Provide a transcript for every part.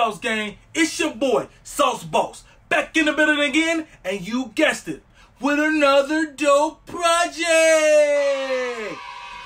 Sauce Gang? It's your boy, Sauce Boss, back in the building again, and you guessed it, with another dope project.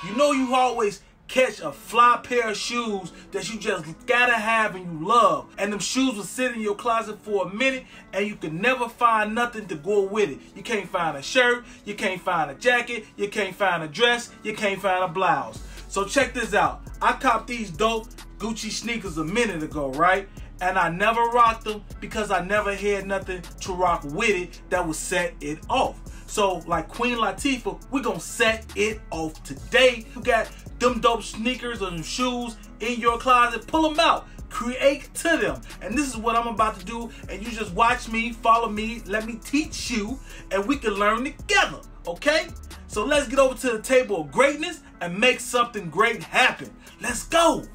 You know you always catch a fly pair of shoes that you just gotta have and you love. And them shoes will sit in your closet for a minute and you can never find nothing to go with it. You can't find a shirt, you can't find a jacket, you can't find a dress, you can't find a blouse. So check this out. I copped these dope Gucci sneakers a minute ago, right? And I never rocked them because I never had nothing to rock with it that would set it off. So, like Queen Latifah, we're gonna set it off today. You got them dope sneakers or them shoes in your closet, pull them out. Create to them. And this is what I'm about to do. And you just watch me, follow me, let me teach you, and we can learn together. Okay? So let's get over to the table of greatness and make something great happen. Let's go.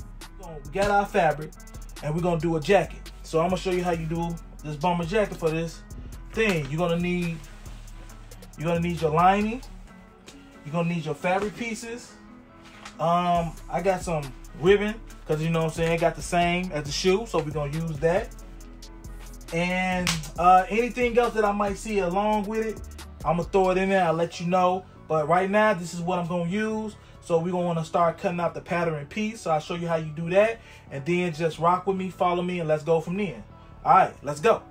We're our fabric and we're gonna do a jacket. So I'm gonna show you how you do this bomber jacket for this thing. You're gonna need you're gonna need your lining. You're gonna need your fabric pieces. Um, I got some ribbon because you know what I'm saying, got the same as the shoe, so we're gonna use that. And uh, anything else that I might see along with it, I'm gonna throw it in there. I'll let you know. But right now, this is what I'm gonna use. So we're gonna wanna start cutting out the pattern piece. So I'll show you how you do that. And then just rock with me, follow me, and let's go from there. All right, let's go.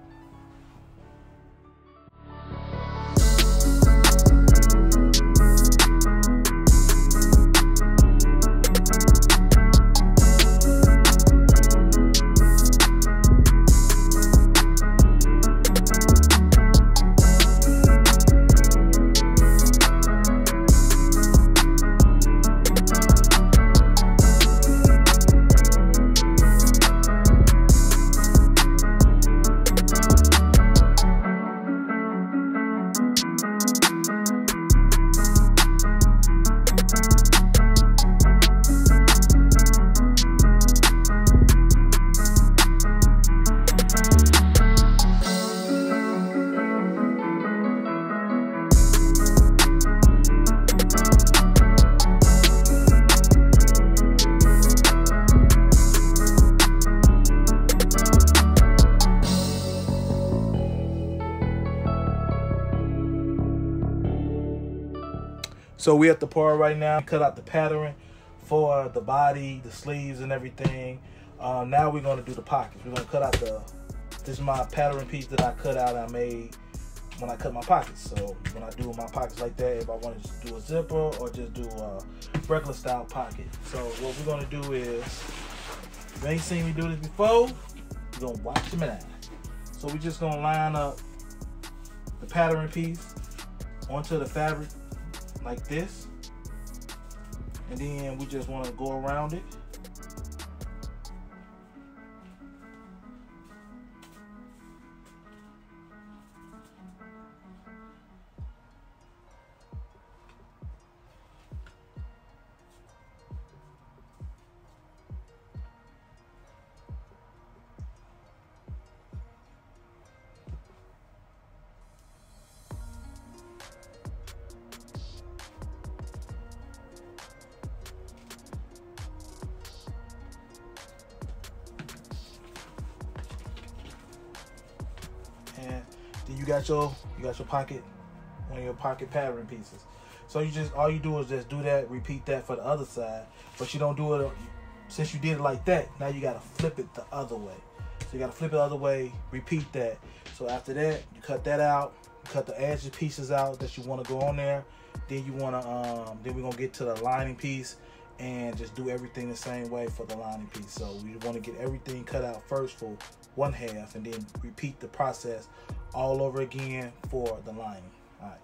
So we at the part right now. Cut out the pattern for the body, the sleeves, and everything. Um, now we're gonna do the pockets. We're gonna cut out the. This is my pattern piece that I cut out. I made when I cut my pockets. So when I do my pockets like that, if I want to do a zipper or just do a regular style pocket. So what we're gonna do is, if you ain't seen me do this before, you're gonna watch me now. So we're just gonna line up the pattern piece onto the fabric like this. And then we just want to go around it. You got your you got your pocket of your pocket pattern pieces. So you just all you do is just do that repeat that for the other side but you don't do it since you did it like that now you got to flip it the other way. So you got to flip it the other way repeat that. So after that you cut that out cut the edge pieces out that you want to go on there. Then you want to um then we're gonna get to the lining piece and just do everything the same way for the lining piece. So we want to get everything cut out first for one half and then repeat the process all over again for the lining. All right.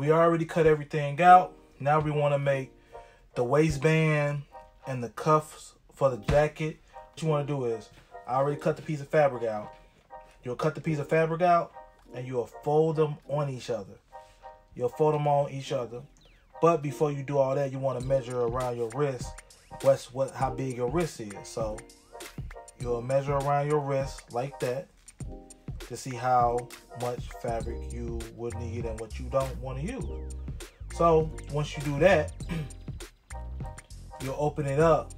We already cut everything out. Now we want to make the waistband and the cuffs for the jacket. What you want to do is, I already cut the piece of fabric out. You'll cut the piece of fabric out and you'll fold them on each other. You'll fold them on each other. But before you do all that, you want to measure around your wrist what's what how big your wrist is. So you'll measure around your wrist like that to see how much fabric you would need and what you don't want to use. So once you do that, you'll open it up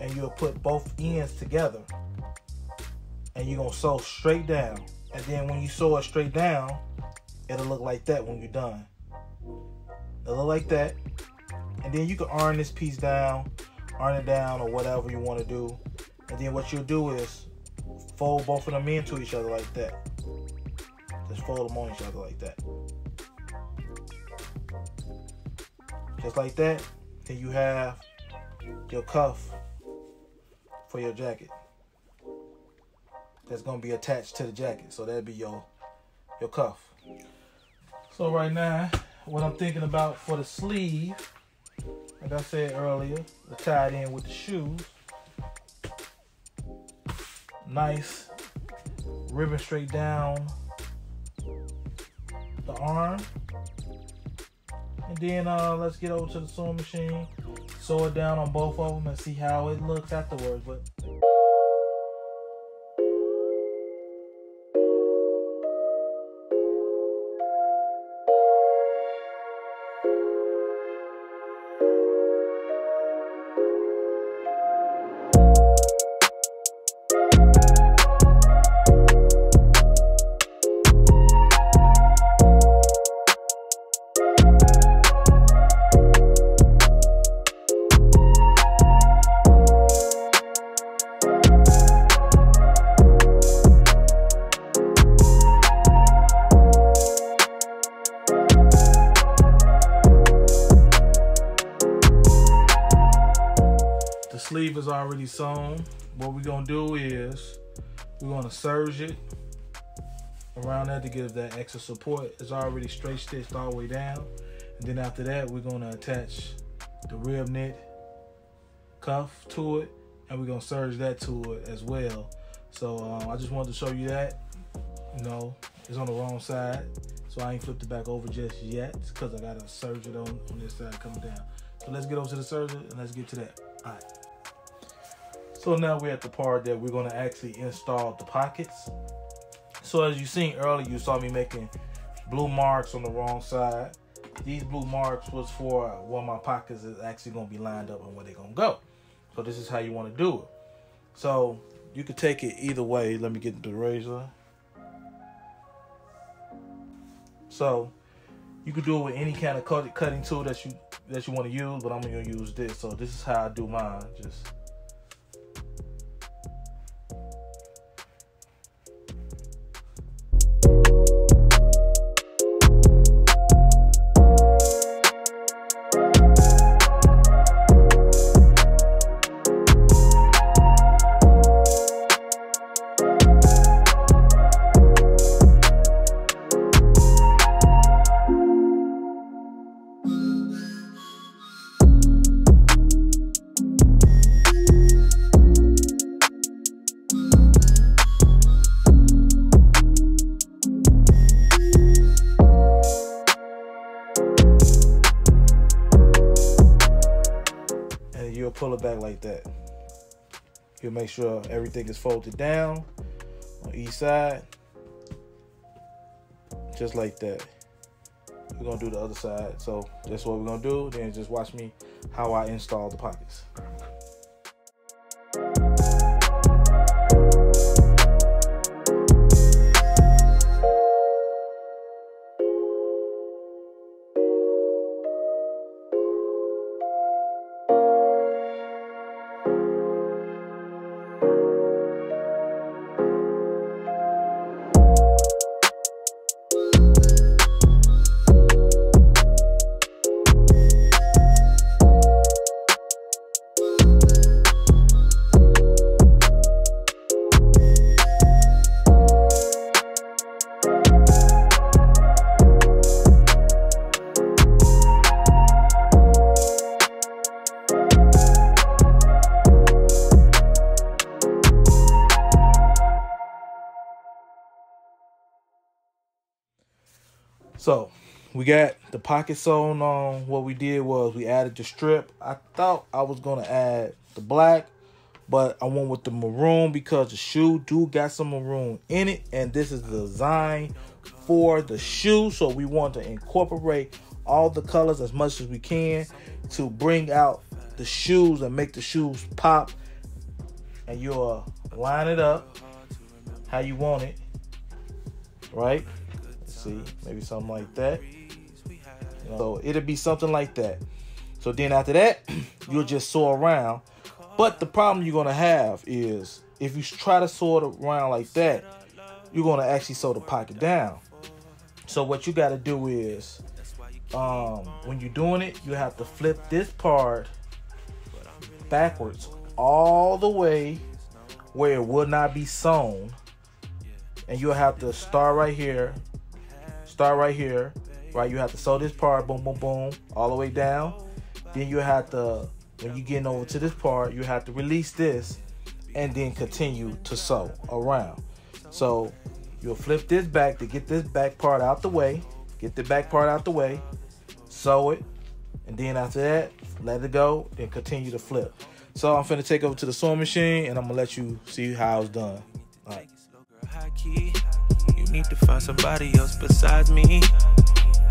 and you'll put both ends together and you're gonna sew straight down. And then when you sew it straight down, it'll look like that when you're done. It'll look like that. And then you can iron this piece down, iron it down or whatever you want to do. And then what you'll do is fold both of them into each other like that. Just fold them on each other like that. Just like that. Then you have your cuff for your jacket. That's gonna be attached to the jacket. So that'd be your your cuff. So right now, what I'm thinking about for the sleeve, like I said earlier, to tie it in with the shoes. Nice ribbon straight down the arm. And then uh, let's get over to the sewing machine, sew it down on both of them and see how it looks afterwards. But sewn. What we're gonna do is we're gonna serge it around that to give that extra support. It's already straight stitched all the way down. And then after that, we're gonna attach the rib knit cuff to it and we're gonna serge that to it as well. So um, I just wanted to show you that. You know, it's on the wrong side. So I ain't flipped it back over just yet because I gotta serge it on, on this side coming down. So let's get over to the serger and let's get to that. All right. So now we're at the part that we're gonna actually install the pockets. So as you seen earlier, you saw me making blue marks on the wrong side. These blue marks was for where my pockets is actually gonna be lined up and where they're gonna go. So this is how you wanna do it. So you could take it either way. Let me get the razor. So you could do it with any kind of cutting tool that you that you want to use, but I'm gonna use this. So this is how I do mine. Just it back like that. You'll make sure everything is folded down on each side. Just like that. We're gonna do the other side. So that's what we're gonna do. Then just watch me how I install the pockets. So we got the pocket sewn on. What we did was we added the strip. I thought I was gonna add the black, but I went with the maroon because the shoe do got some maroon in it, and this is the design for the shoe. So we want to incorporate all the colors as much as we can to bring out the shoes and make the shoes pop. And you'll line it up how you want it, right? See, maybe something like that. So it'll be something like that. So then after that, you'll just sew around. But the problem you're gonna have is if you try to sew it around like that, you're gonna actually sew the pocket down. So what you gotta do is um, when you're doing it, you have to flip this part backwards all the way where it will not be sewn. And you'll have to start right here, start right here, right? You have to sew this part, boom, boom, boom, all the way down. Then you have to, when you're getting over to this part, you have to release this and then continue to sew around. So you'll flip this back to get this back part out the way, get the back part out the way, sew it, and then after that, let it go, then continue to flip. So I'm finna take over to the sewing machine and I'm gonna let you see how it's done. All right. Need to find somebody else besides me.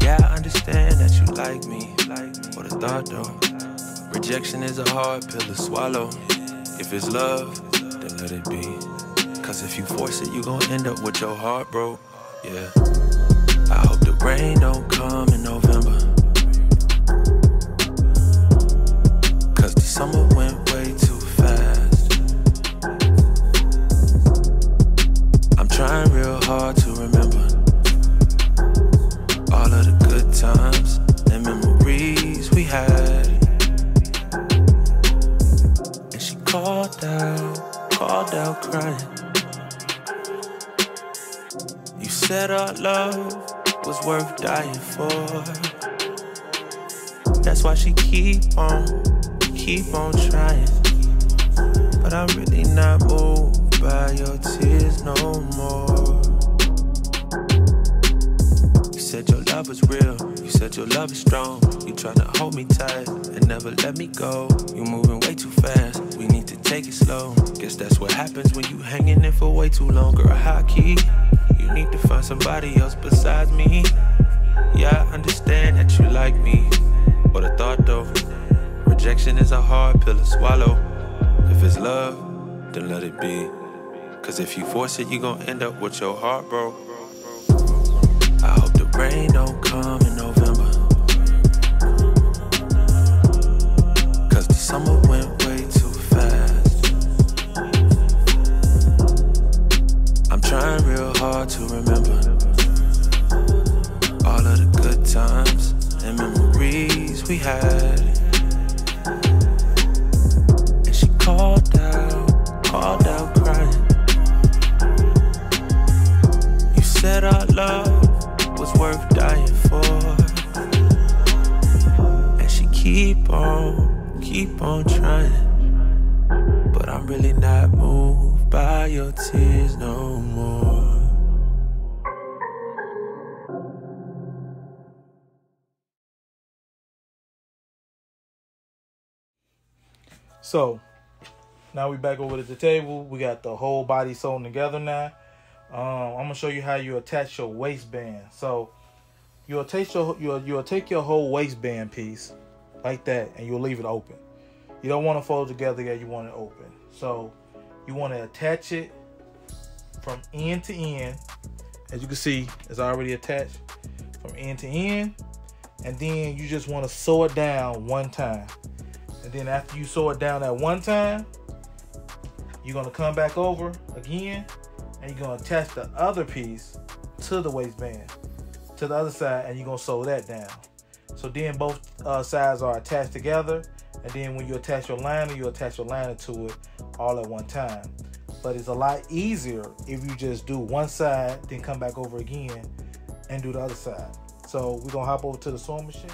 Yeah, I understand that you like me. Like, what a thought though. Rejection is a hard pill to swallow. If it's love, then let it be. Cause if you force it, you gon' end up with your heart broke. Yeah. I hope the rain don't come in November. Hard to remember all of the good times and memories we had. And she called out, called out crying. You said our love was worth dying for. That's why she keep on, keep on trying. But I'm really not moved by your tears no more. Love was real, you said your love is strong. You tryna hold me tight and never let me go. You moving way too fast, we need to take it slow. Guess that's what happens when you hanging in for way too long, girl. High key, you need to find somebody else besides me. Yeah, I understand that you like me. What a thought though. Rejection is a hard pill to swallow. If it's love, then let it be. Cause if you force it, you gon' end up with your heart broke. Rain don't come in November. Cause the summer went way too fast. I'm trying real hard to remember all of the good times and memories we had. And she called out, called out crying. You said our love worth dying for. And she keep on, keep on trying. But I'm really not moved by your tears no more. So now we back over to the table. We got the whole body sewn together now. Um, I'm gonna show you how you attach your waistband. So you'll take your you'll, you'll take your whole waistband piece like that, and you'll leave it open. You don't want to fold together yet. You want it open. So you want to attach it from end to end. As you can see, it's already attached from end to end. And then you just want to sew it down one time. And then after you sew it down that one time, you're gonna come back over again and you're gonna attach the other piece to the waistband to the other side and you're gonna sew that down. So then both uh, sides are attached together and then when you attach your liner, you attach your liner to it all at one time. But it's a lot easier if you just do one side, then come back over again and do the other side. So we're gonna hop over to the sewing machine.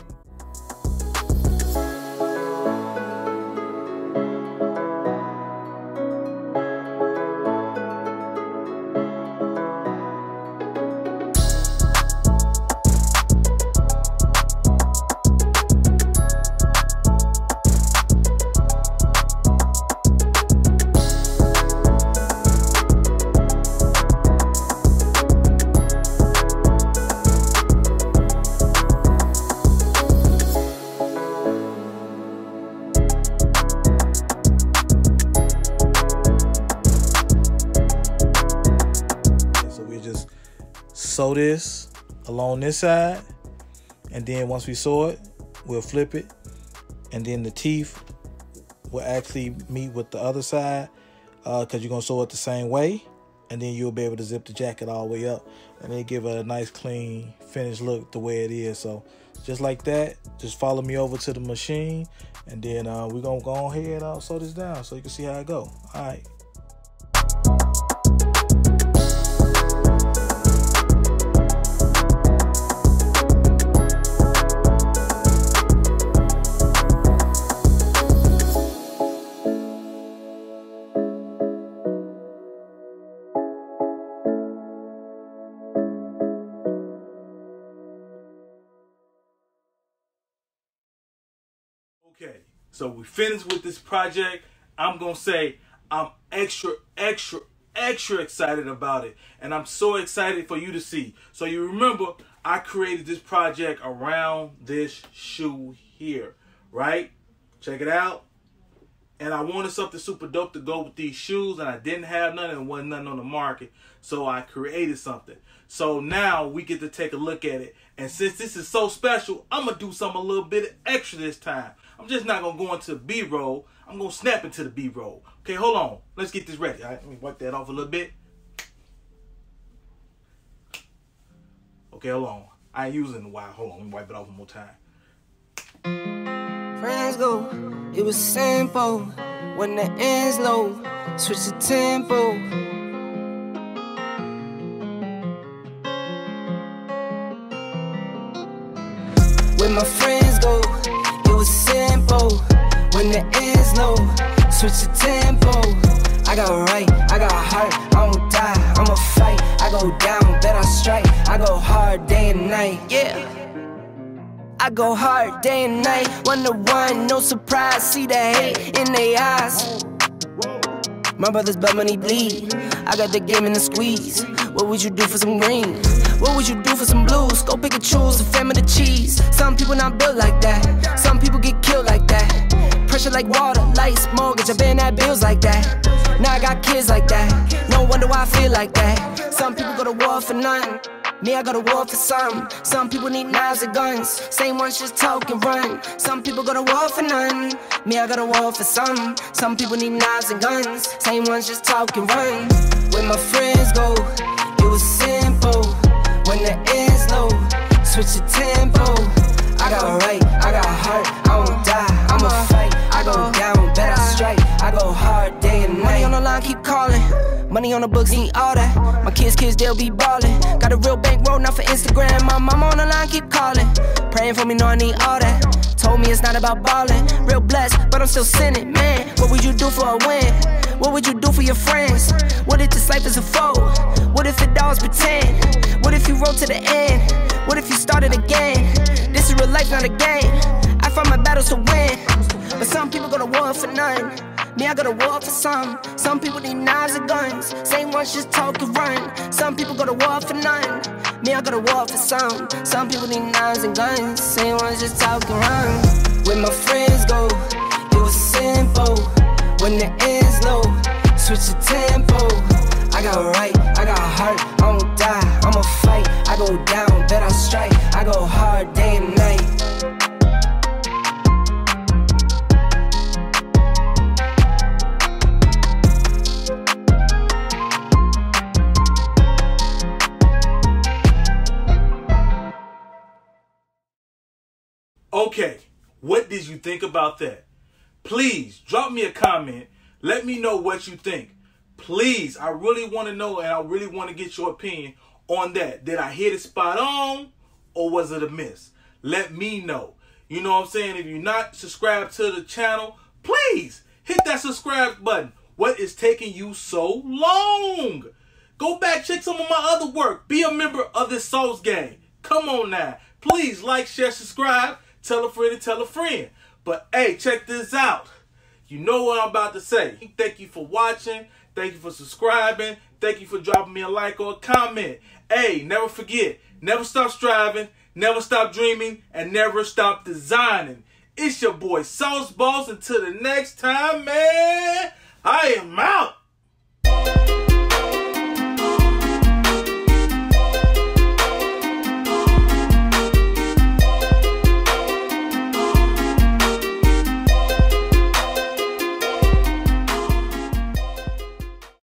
This along this side. And then once we sew it, we'll flip it. And then the teeth will actually meet with the other side because uh, you're going to sew it the same way. And then you'll be able to zip the jacket all the way up. And they give it a nice, clean, finished look the way it is. So just like that, just follow me over to the machine. And then uh, we're going to go ahead and uh, sew this down so you can see how it go. All right. So we finished with this project. I'm gonna say I'm extra, extra, extra excited about it. And I'm so excited for you to see. So you remember, I created this project around this shoe here, right? Check it out. And I wanted something super dope to go with these shoes, and I didn't have none, and wasn't nothing on the market. So I created something. So now we get to take a look at it. And since this is so special, I'm to do something a little bit extra this time. I'm just not gonna go into the B-roll. I'm gonna snap into the B-roll. Okay, hold on. Let's get this ready. All right, let me wipe that off a little bit. Okay, hold on. I ain't using the wire. Hold on, let me wipe it off one more time. Friends go, it was simple. When the ends low, switch the tempo. My friends go, It was simple. When the ends low, switch the tempo. I got right, I got a heart, I won't die, I'ma fight. I go down, bet I strike. I go hard day and night, yeah. I go hard day and night, one to one, no surprise. See the hate in their eyes. My brothers blood money bleed. I got the game in the squeeze. What would you do for some green? What would you do for some blues? Go pick and choose the family the cheese. Some people not built like that. Some people get killed like that. Pressure like water, lights, mortgage. I've been at bills like that. Now I got kids like that. No wonder why I feel like that. Some people go to war for nothing. Me, I go to war for some. Some people need knives and guns. Same ones just talk and run. Some people go to war for none. Me, I go to war for some. Some people need knives and guns. Same ones just talk and run. Where my friends go, it was simple. The end's low, switch the tempo. I got right, I got heart, I won't die, I'ma fight. I go down, bet I strike. I go hard day and night. Money on the line, keep calling. Money on the books, need all that. My kids, kids, they'll be ballin'. Got a real bank bankroll, not for Instagram. My mama on the line, keep calling. Praying for me, know I need all that. Told me it's not about ballin'. Real blessed, but I'm still sinning, man. What would you do for a win? What would you do for your friends? What if this life is a foe? What if it alls pretend? What if you roll to the end? What if you started again? This is real life, not a game. I fight my battles to win. But some people go to war for none. Me, I go to war for some. Some people need knives and guns. Same ones just talk and run. Some people go to war for none. Me, I go to war for some. Some people need knives and guns. Same ones just talk and run. Where my friends go, it was simple. When the end's low, switch the tempo. I got right, I got heart, I won't die, I'ma fight. I go down, bet I strike. I go hard day and night. Okay, what did you think about that? Please drop me a comment. Let me know what you think. Please, I really want to know and I really want to get your opinion on that. Did I hit it spot on or was it a miss? Let me know. You know what I'm saying? If you're not subscribed to the channel, please hit that subscribe button. What is taking you so long? Go back, check some of my other work. Be a member of this Sauce Gang. Come on now. Please like, share, subscribe. Tell a friend and tell a friend. But hey, check this out. You know what I'm about to say. Thank you for watching. Thank you for subscribing. Thank you for dropping me a like or a comment. Hey, never forget, never stop striving, never stop dreaming, and never stop designing. It's your boy Sauce Boss. Until the next time, man, I am out.